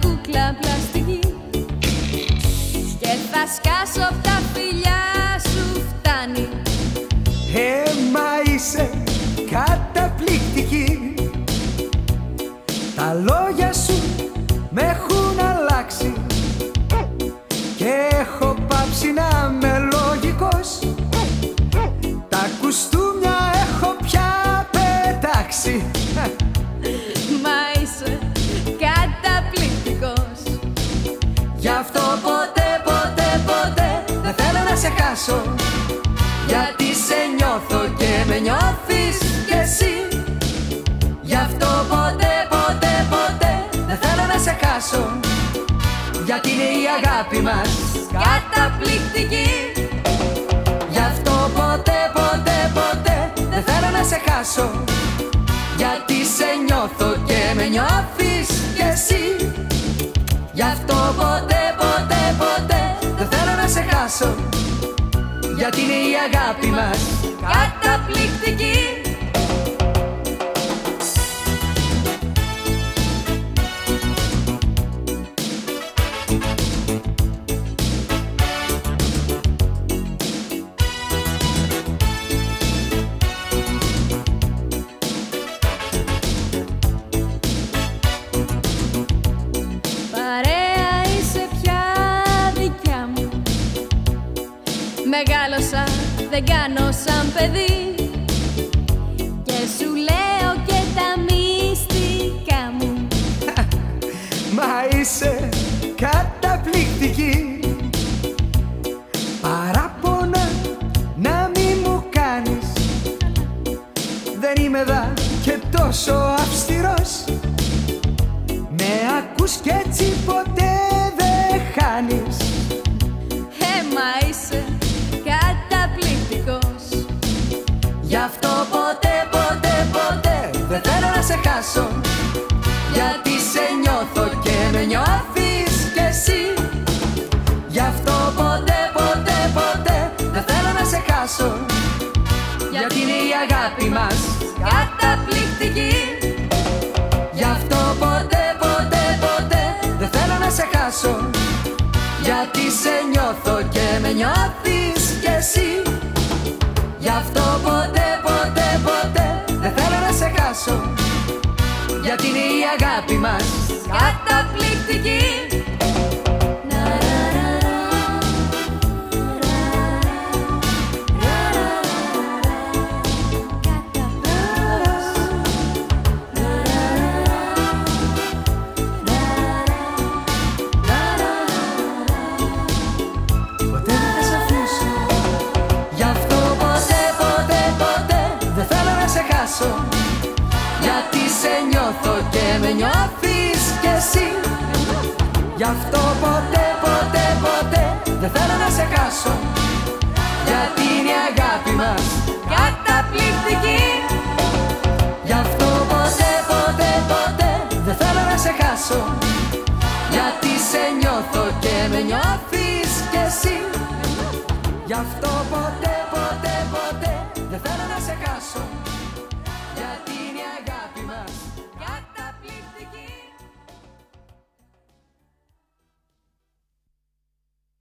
κούκλα πλαστική Και θα σκάσω απ' τα φιλιά σου φτάνει. Ε, μα είσαι καταπληκτική. Τα λόγια σου με έχουν αλλάξει να σε χάσω. Γιατί σε νιώθω και με νιώθεις κι εσύ. Γι' αυτό ποτέ, ποτέ, ποτέ δεν θέλω να σε χάσω. Γιατί είναι η αγάπη μας Καταπληκτική. Γι' αυτό ποτέ, ποτέ, ποτέ δεν θέλω να σε χάσω. Γιατί σε νιώθω και με νιώθεις κι εσύ. Γι' αυτό ποτέ, ποτέ, ποτέ δεν θέλω να σε χάσω Γιατί είναι η αγάπη μας. Καταπληκτική δεν κάνω σαν εσύ. Γι' αυτό ποτέ, ποτέ, ποτέ δεν θέλω να σε χάσω. Γιατί είναι η αγάπη μας Καταπληκτική. Γι' αυτό ποτέ, ποτέ, ποτέ δεν θέλω να σε χάσω. Γιατί σε νιώθω και με νιώθεις κι εσύ. Γι' αυτό ποτέ, ποτέ, ποτέ δεν θέλω να σε χάσω. Γιατί είναι η αγάπη μας Καταπληκτική νιώθω και με νιώθεις κι εσύ. Γι' αυτό ποτέ, ποτέ, ποτέ δεν θέλω να σε χάσω. Γιατί είναι η αγάπη μας Καταπληκτική. Γι' αυτό ποτέ, ποτέ, ποτέ δεν θέλω να σε χάσω. Γιατί σε νιώθω και με νιώθεις κι εσύ. Γι' αυτό